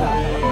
Bye.